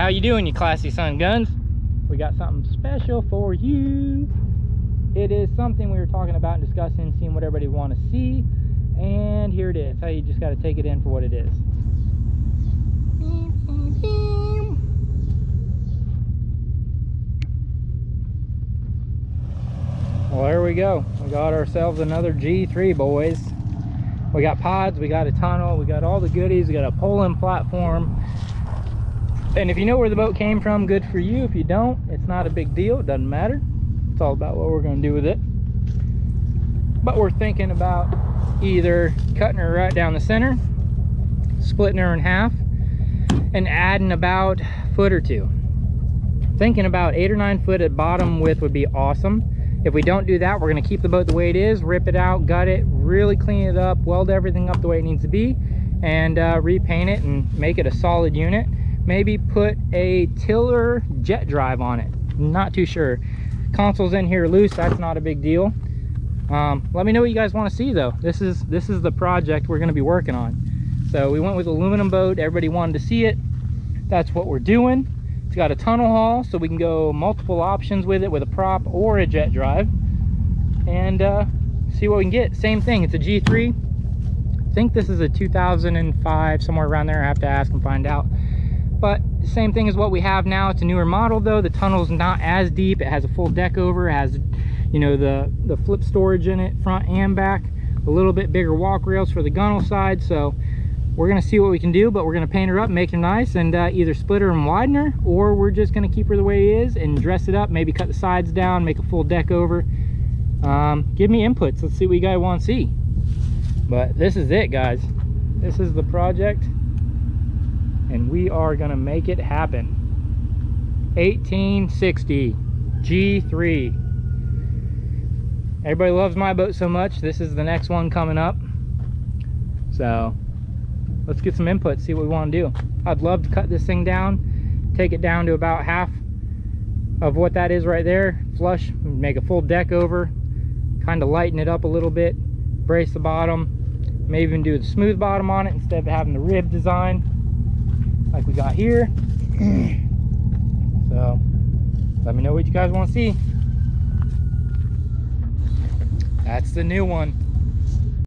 how you doing, you classy son guns? We got something special for you. It is something we were talking about and discussing, seeing what everybody want to see. And here it is. How you just got to take it in for what it is. Well, there we go. We got ourselves another G3, boys. We got pods, we got a tunnel, we got all the goodies, we got a pulling platform. And if you know where the boat came from, good for you. If you don't, it's not a big deal. It doesn't matter. It's all about what we're going to do with it. But we're thinking about either cutting her right down the center, splitting her in half, and adding about a foot or two. Thinking about eight or nine foot at bottom width would be awesome. If we don't do that, we're gonna keep the boat the way it is, rip it out, gut it, really clean it up, weld everything up the way it needs to be, and uh, repaint it and make it a solid unit. Maybe put a tiller jet drive on it. Not too sure. Console's in here loose, that's not a big deal. Um, let me know what you guys want to see though. This is this is the project we're gonna be working on. So we went with aluminum boat, everybody wanted to see it. That's what we're doing. It's got a tunnel haul, so we can go multiple options with it with a prop or a jet drive. And uh, see what we can get. Same thing, it's a G3. I think this is a 2005, somewhere around there. I have to ask and find out. But same thing as what we have now. It's a newer model though. The tunnel's not as deep. It has a full deck over. It has, you know, the, the flip storage in it, front and back. A little bit bigger walk rails for the gunnel side. So we're gonna see what we can do but we're gonna paint her up make her nice and uh, either split her and widen her or we're just gonna keep her the way it is and dress it up maybe cut the sides down make a full deck over um, give me inputs let's see what you guys want to see but this is it guys this is the project and we are gonna make it happen. 1860 G3 everybody loves my boat so much this is the next one coming up. So let's get some input, see what we want to do. I'd love to cut this thing down, take it down to about half of what that is right there, flush, make a full deck over, kind of lighten it up a little bit, brace the bottom, maybe even do the smooth bottom on it instead of having the rib design like we got here. so let me know what you guys want to see. That's the new one.